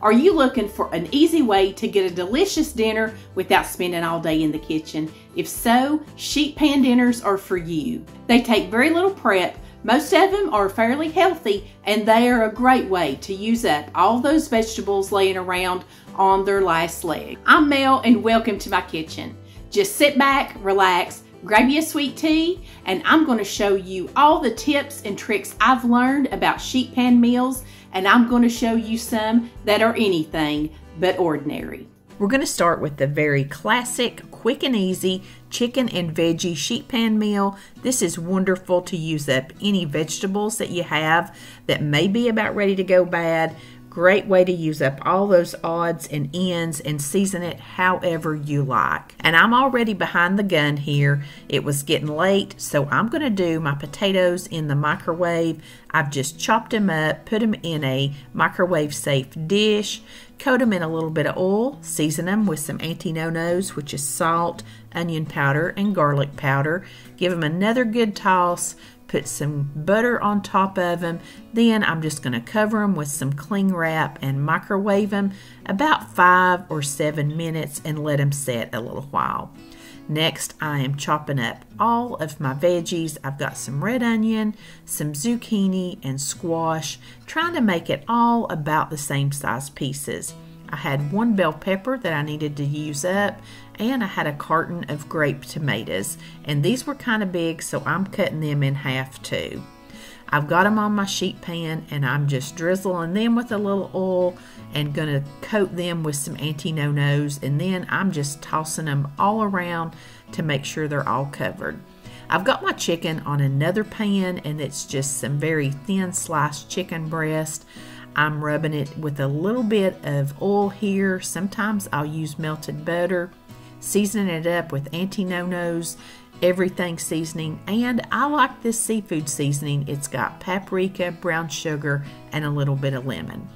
Are you looking for an easy way to get a delicious dinner without spending all day in the kitchen? If so, sheet pan dinners are for you. They take very little prep. Most of them are fairly healthy and they are a great way to use up all those vegetables laying around on their last leg. I'm Mel and welcome to my kitchen. Just sit back, relax, grab you a sweet tea, and I'm going to show you all the tips and tricks I've learned about sheet pan meals and I'm going to show you some that are anything but ordinary. We're going to start with the very classic, quick and easy chicken and veggie sheet pan meal. This is wonderful to use up any vegetables that you have that may be about ready to go bad Great way to use up all those odds and ends and season it however you like. And I'm already behind the gun here. It was getting late, so I'm going to do my potatoes in the microwave. I've just chopped them up, put them in a microwave safe dish, coat them in a little bit of oil, season them with some Auntie Nono's, which is salt, onion powder, and garlic powder. Give them another good toss, put some butter on top of them. Then I'm just going to cover them with some cling wrap and microwave them about five or seven minutes and let them set a little while. Next, I am chopping up all of my veggies. I've got some red onion, some zucchini, and squash, trying to make it all about the same size pieces. I had one bell pepper that I needed to use up, and I had a carton of grape tomatoes. And these were kind of big, so I'm cutting them in half too. I've got them on my sheet pan and I'm just drizzling them with a little oil and gonna coat them with some Auntie Nono's and then I'm just tossing them all around to make sure they're all covered. I've got my chicken on another pan and it's just some very thin sliced chicken breast. I'm rubbing it with a little bit of oil here. Sometimes I'll use melted butter, seasoning it up with Auntie Nono's, everything seasoning, and I like this seafood seasoning. It's got paprika, brown sugar, and a little bit of lemon.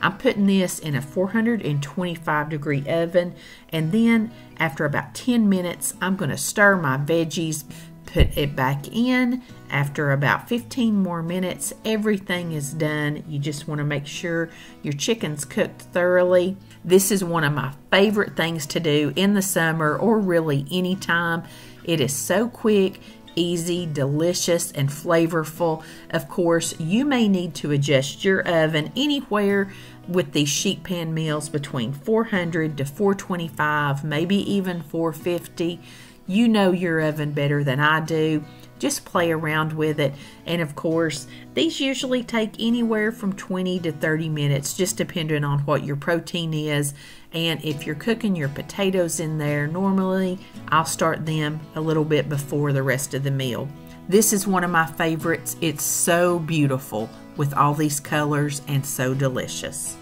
I'm putting this in a 425 degree oven and then after about 10 minutes I'm going to stir my veggies put it back in. After about 15 more minutes, everything is done. You just want to make sure your chicken's cooked thoroughly. This is one of my favorite things to do in the summer or really anytime. It is so quick, easy, delicious, and flavorful. Of course, you may need to adjust your oven anywhere with these sheet pan meals between 400 to 425, maybe even 450. You know your oven better than I do. Just play around with it. And of course, these usually take anywhere from 20 to 30 minutes, just depending on what your protein is. And if you're cooking your potatoes in there, normally I'll start them a little bit before the rest of the meal. This is one of my favorites. It's so beautiful with all these colors and so delicious.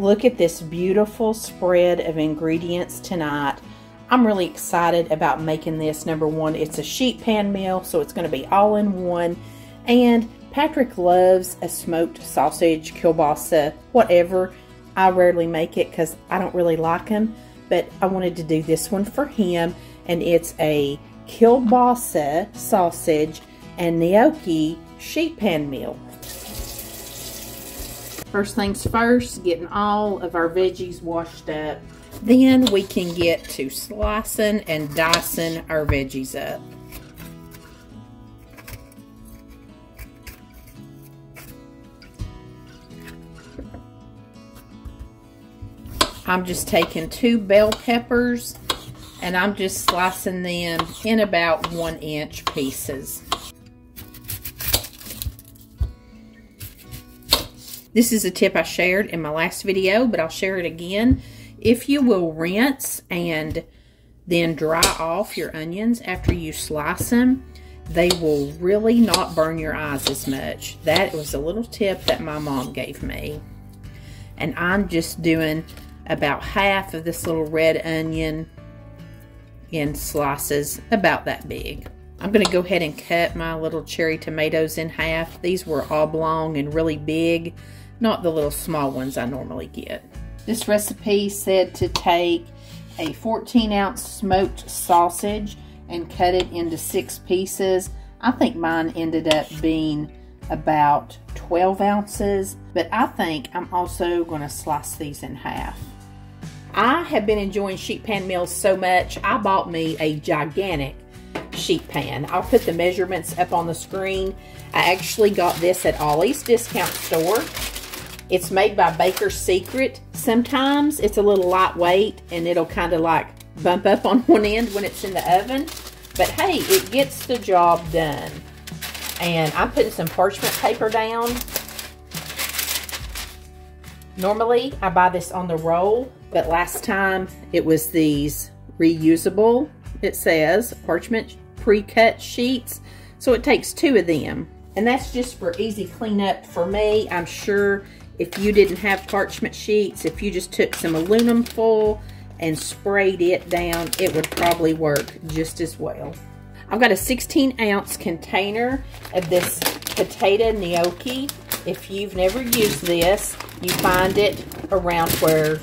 Look at this beautiful spread of ingredients tonight. I'm really excited about making this. Number one, it's a sheet pan meal, so it's going to be all in one. And Patrick loves a smoked sausage, kielbasa, whatever. I rarely make it because I don't really like them, but I wanted to do this one for him. And it's a kielbasa sausage and gnocchi sheet pan meal. First things first, getting all of our veggies washed up. Then we can get to slicing and dicing our veggies up. I'm just taking two bell peppers and I'm just slicing them in about one inch pieces. This is a tip I shared in my last video, but I'll share it again. If you will rinse and then dry off your onions after you slice them, they will really not burn your eyes as much. That was a little tip that my mom gave me. And I'm just doing about half of this little red onion in slices about that big. I'm going to go ahead and cut my little cherry tomatoes in half. These were oblong and really big not the little small ones I normally get. This recipe said to take a 14 ounce smoked sausage and cut it into six pieces. I think mine ended up being about 12 ounces, but I think I'm also going to slice these in half. I have been enjoying sheet pan meals so much, I bought me a gigantic sheet pan. I'll put the measurements up on the screen. I actually got this at Ollie's discount store. It's made by Baker's Secret. Sometimes it's a little lightweight and it'll kind of like bump up on one end when it's in the oven. But hey, it gets the job done. And I'm putting some parchment paper down. Normally, I buy this on the roll, but last time it was these reusable, it says, parchment pre-cut sheets. So it takes two of them. And that's just for easy cleanup for me. I'm sure if you didn't have parchment sheets, if you just took some aluminum foil and sprayed it down, it would probably work just as well. I've got a 16 ounce container of this potato gnocchi. If you've never used this, you find it around where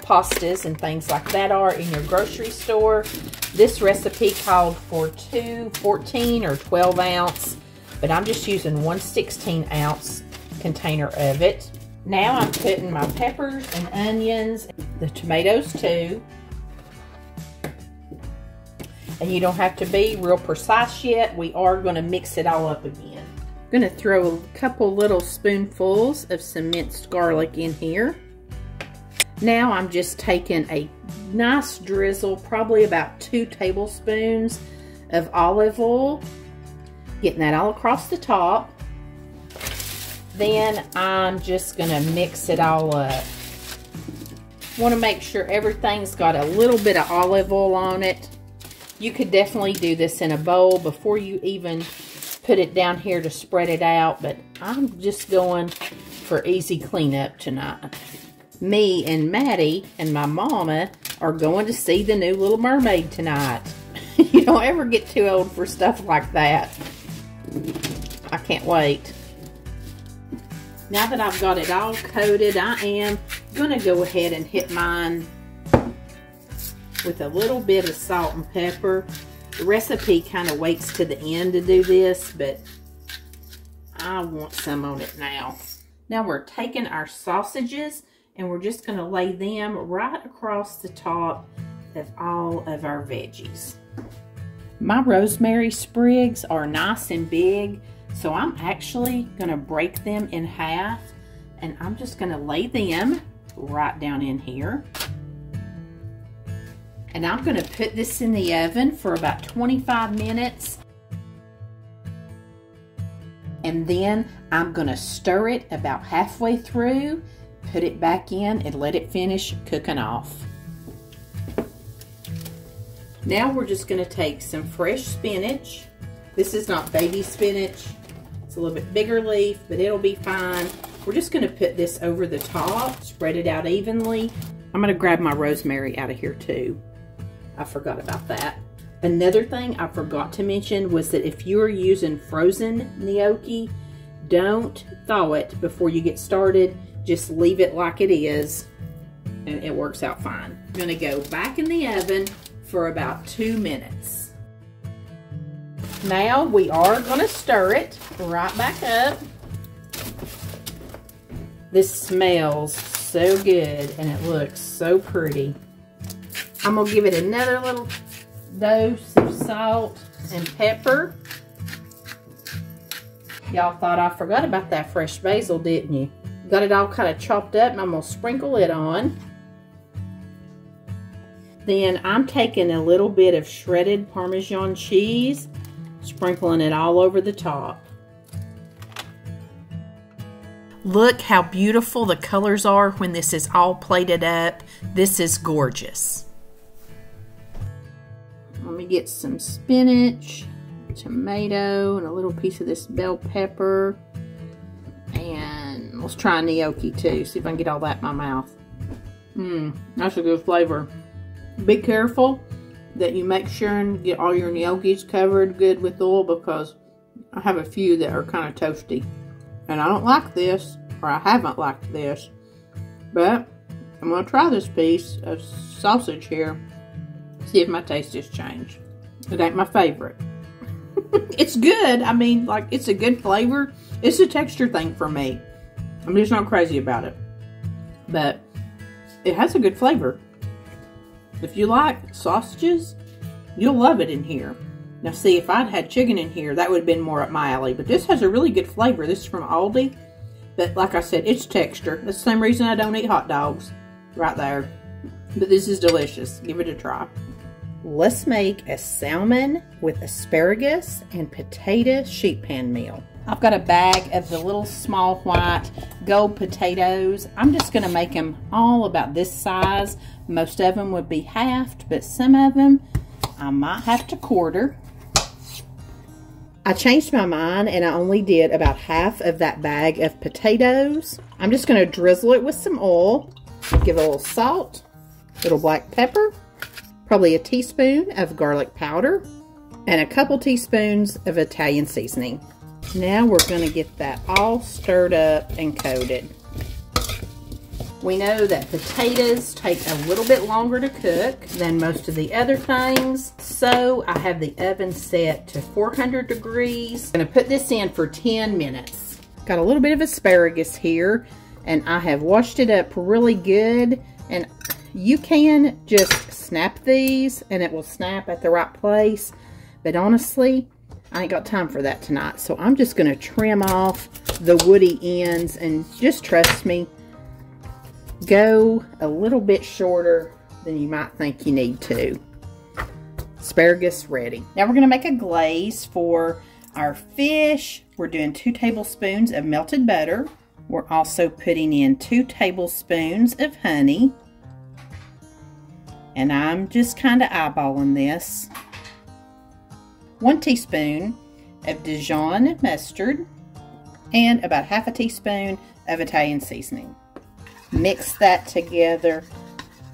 pastas and things like that are in your grocery store. This recipe called for two 14 or 12 ounce, but I'm just using one 16 ounce container of it. Now I'm putting my peppers and onions, the tomatoes too. And you don't have to be real precise yet. We are going to mix it all up again. I'm going to throw a couple little spoonfuls of some minced garlic in here. Now I'm just taking a nice drizzle, probably about two tablespoons of olive oil, getting that all across the top. Then I'm just gonna mix it all up. Wanna make sure everything's got a little bit of olive oil on it. You could definitely do this in a bowl before you even put it down here to spread it out, but I'm just going for easy cleanup tonight me and Maddie and my mama are going to see the new Little Mermaid tonight. you don't ever get too old for stuff like that. I can't wait. Now that I've got it all coated, I am going to go ahead and hit mine with a little bit of salt and pepper. The recipe kind of waits to the end to do this, but I want some on it now. Now we're taking our sausages and we're just going to lay them right across the top of all of our veggies. My rosemary sprigs are nice and big, so I'm actually going to break them in half and I'm just going to lay them right down in here. And I'm going to put this in the oven for about 25 minutes. And then I'm going to stir it about halfway through put it back in and let it finish cooking off. Now we're just going to take some fresh spinach. This is not baby spinach. It's a little bit bigger leaf, but it'll be fine. We're just going to put this over the top, spread it out evenly. I'm going to grab my rosemary out of here too. I forgot about that. Another thing I forgot to mention was that if you're using frozen gnocchi, don't thaw it before you get started just leave it like it is and it works out fine. I'm gonna go back in the oven for about two minutes. Now we are gonna stir it right back up. This smells so good and it looks so pretty. I'm gonna give it another little dose of salt and pepper. Y'all thought I forgot about that fresh basil, didn't you? Got it all kind of chopped up and I'm going to sprinkle it on. Then I'm taking a little bit of shredded Parmesan cheese, sprinkling it all over the top. Look how beautiful the colors are when this is all plated up. This is gorgeous. Let me get some spinach, tomato, and a little piece of this bell pepper. And let's try gnocchi too. See if I can get all that in my mouth. Mmm, that's a good flavor. Be careful that you make sure and get all your gnocchis covered good with oil because I have a few that are kind of toasty. And I don't like this, or I haven't liked this. But I'm going to try this piece of sausage here. See if my taste has changed. It ain't my favorite. it's good. I mean, like, it's a good flavor It's a texture thing for me. I'm just not crazy about it. But it has a good flavor. If you like sausages, you'll love it in here. Now see, if I'd had chicken in here, that would have been more up my alley. But this has a really good flavor. This is from Aldi. But like I said, it's texture. That's the same reason I don't eat hot dogs. Right there. But this is delicious. Give it a try. Let's make a salmon with asparagus and potato sheet pan meal. I've got a bag of the little small white gold potatoes. I'm just going to make them all about this size. Most of them would be halved, but some of them I might have to quarter. I changed my mind and I only did about half of that bag of potatoes. I'm just going to drizzle it with some oil, give a little salt, little black pepper, probably a teaspoon of garlic powder, and a couple teaspoons of Italian seasoning. Now we're going to get that all stirred up and coated. We know that potatoes take a little bit longer to cook than most of the other things. So I have the oven set to 400 degrees. I'm gonna put this in for 10 minutes. Got a little bit of asparagus here and I have washed it up really good. And you can just snap these and it will snap at the right place. But honestly, I ain't got time for that tonight. So I'm just gonna trim off the woody ends and just trust me, go a little bit shorter than you might think you need to. Asparagus ready. Now we're going to make a glaze for our fish. We're doing two tablespoons of melted butter. We're also putting in two tablespoons of honey. And I'm just kind of eyeballing this. One teaspoon of Dijon mustard and about half a teaspoon of Italian seasoning. Mix that together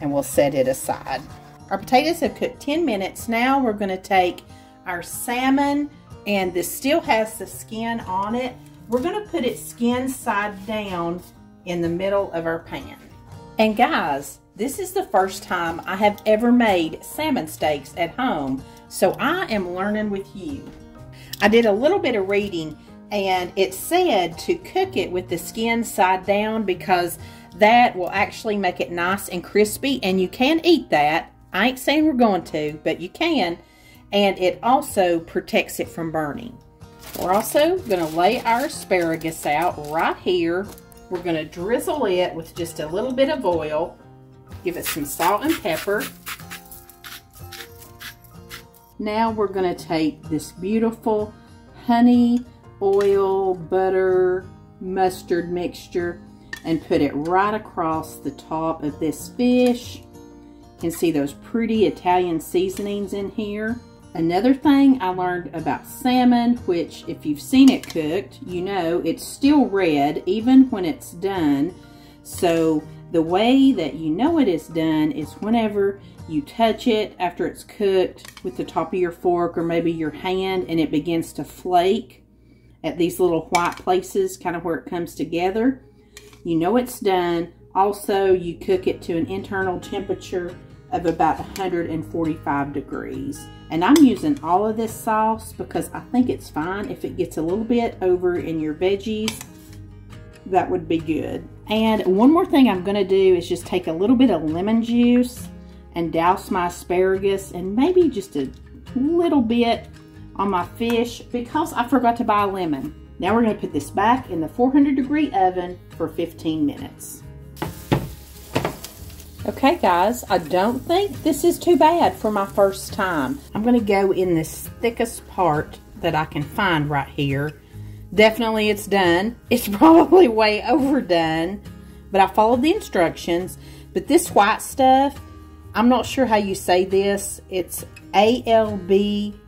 and we'll set it aside. Our potatoes have cooked 10 minutes. Now we're going to take our salmon and this still has the skin on it. We're going to put it skin side down in the middle of our pan. And guys, this is the first time I have ever made salmon steaks at home, so I am learning with you. I did a little bit of reading and it said to cook it with the skin side down because that will actually make it nice and crispy and you can eat that. I ain't saying we're going to, but you can. And it also protects it from burning. We're also going to lay our asparagus out right here. We're going to drizzle it with just a little bit of oil. Give it some salt and pepper. Now we're going to take this beautiful honey, oil, butter, mustard mixture and put it right across the top of this fish. You can see those pretty Italian seasonings in here. Another thing I learned about salmon, which if you've seen it cooked, you know it's still red even when it's done. So the way that you know it is done is whenever you touch it after it's cooked with the top of your fork or maybe your hand and it begins to flake at these little white places, kind of where it comes together. You know it's done. Also, you cook it to an internal temperature of about 145 degrees. And I'm using all of this sauce because I think it's fine if it gets a little bit over in your veggies. That would be good. And one more thing I'm going to do is just take a little bit of lemon juice and douse my asparagus and maybe just a little bit on my fish because I forgot to buy a lemon. Now we're going to put this back in the 400 degree oven for 15 minutes. Okay guys, I don't think this is too bad for my first time. I'm going to go in this thickest part that I can find right here. Definitely it's done. It's probably way overdone, but I followed the instructions. But this white stuff, I'm not sure how you say this. It's A-L-B-U-M-I-N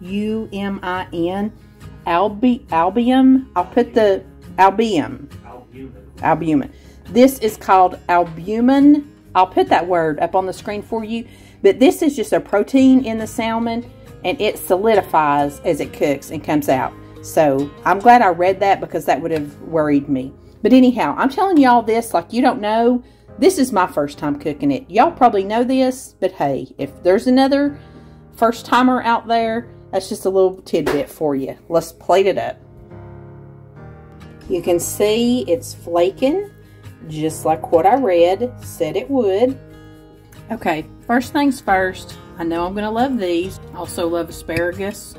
albi albium. I'll put the albium. Albumin. Albumin. This is called albumin. I'll put that word up on the screen for you. But this is just a protein in the salmon and it solidifies as it cooks and comes out. So I'm glad I read that because that would have worried me. But anyhow, I'm telling y'all this like you don't know. This is my first time cooking it. Y'all probably know this, but hey, if there's another first timer out there, that's just a little tidbit for you. Let's plate it up. You can see it's flaking just like what I read said it would. Okay, first things first, I know I'm going to love these. Also love asparagus.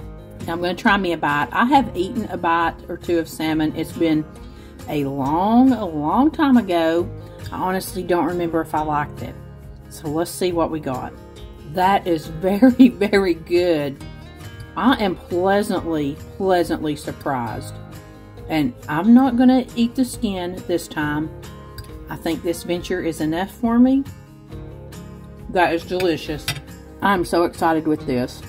I'm going to try me a bite. I have eaten a bite or two of salmon. It's been a long, a long time ago. I honestly don't remember if I liked it. So let's see what we got. That is very, very good. I am pleasantly, pleasantly surprised. And I'm not going to eat the skin this time. I think this venture is enough for me. That is delicious. I'm so excited with this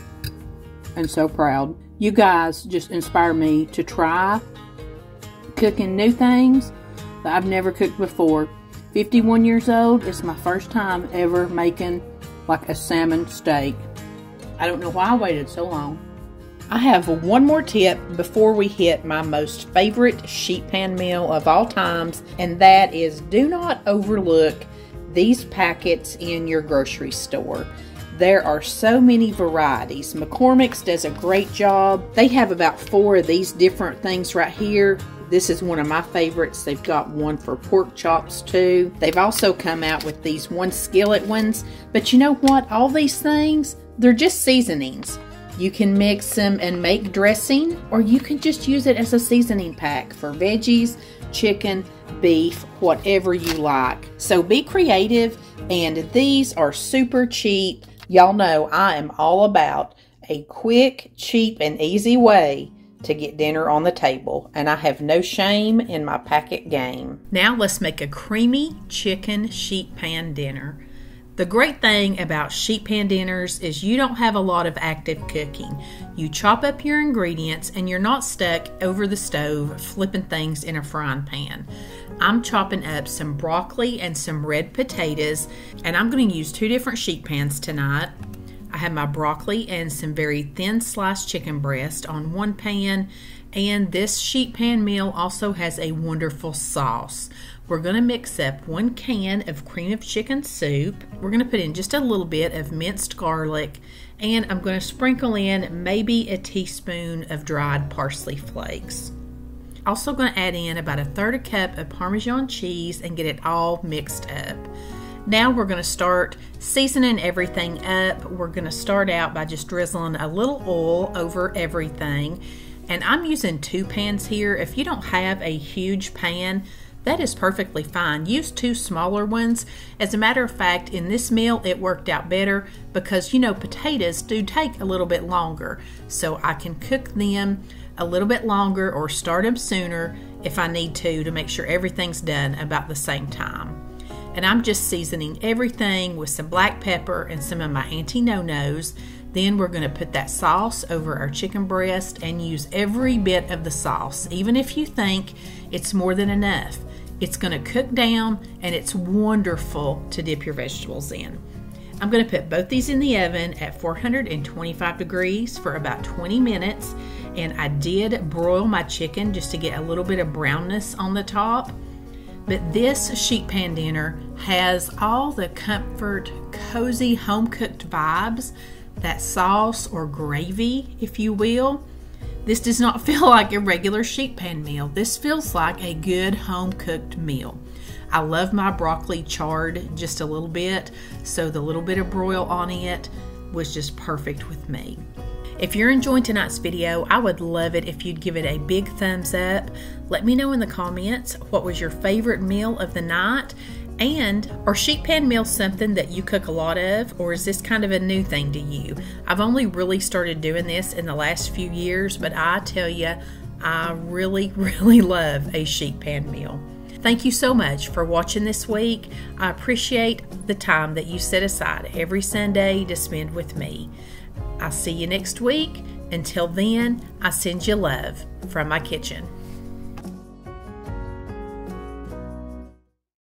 and so proud. You guys just inspire me to try cooking new things that I've never cooked before. 51 years old, it's my first time ever making like a salmon steak. I don't know why I waited so long. I have one more tip before we hit my most favorite sheet pan meal of all times, and that is do not overlook these packets in your grocery store. There are so many varieties. McCormick's does a great job. They have about four of these different things right here. This is one of my favorites. They've got one for pork chops too. They've also come out with these one skillet ones. But you know what? All these things, they're just seasonings. You can mix them and make dressing, or you can just use it as a seasoning pack for veggies, chicken, beef, whatever you like. So be creative, and these are super cheap. Y'all know I am all about a quick, cheap, and easy way to get dinner on the table, and I have no shame in my packet game. Now let's make a creamy chicken sheet pan dinner. The great thing about sheet pan dinners is you don't have a lot of active cooking. You chop up your ingredients and you're not stuck over the stove flipping things in a frying pan. I'm chopping up some broccoli and some red potatoes, and I'm going to use two different sheet pans tonight. I have my broccoli and some very thin sliced chicken breast on one pan, and this sheet pan meal also has a wonderful sauce. We're going to mix up one can of cream of chicken soup. We're going to put in just a little bit of minced garlic and I'm going to sprinkle in maybe a teaspoon of dried parsley flakes. Also going to add in about a third a cup of Parmesan cheese and get it all mixed up. Now we're going to start seasoning everything up. We're going to start out by just drizzling a little oil over everything. And I'm using two pans here. If you don't have a huge pan, that is perfectly fine. Use two smaller ones. As a matter of fact, in this meal, it worked out better because you know potatoes do take a little bit longer. So I can cook them a little bit longer or start them sooner if I need to to make sure everything's done about the same time. And I'm just seasoning everything with some black pepper and some of my Auntie Nono's. Then we're going to put that sauce over our chicken breast and use every bit of the sauce, even if you think it's more than enough. It's going to cook down and it's wonderful to dip your vegetables in. I'm going to put both these in the oven at 425 degrees for about 20 minutes. And I did broil my chicken just to get a little bit of brownness on the top. But this sheet pan dinner has all the comfort, cozy, home cooked vibes, that sauce or gravy, if you will. This does not feel like a regular sheet pan meal. This feels like a good home cooked meal. I love my broccoli charred just a little bit, so the little bit of broil on it was just perfect with me. If you're enjoying tonight's video, I would love it if you'd give it a big thumbs up. Let me know in the comments what was your favorite meal of the night and are sheet pan meals something that you cook a lot of, or is this kind of a new thing to you? I've only really started doing this in the last few years, but I tell you, I really, really love a sheet pan meal. Thank you so much for watching this week. I appreciate the time that you set aside every Sunday to spend with me. I'll see you next week. Until then, I send you love from my kitchen.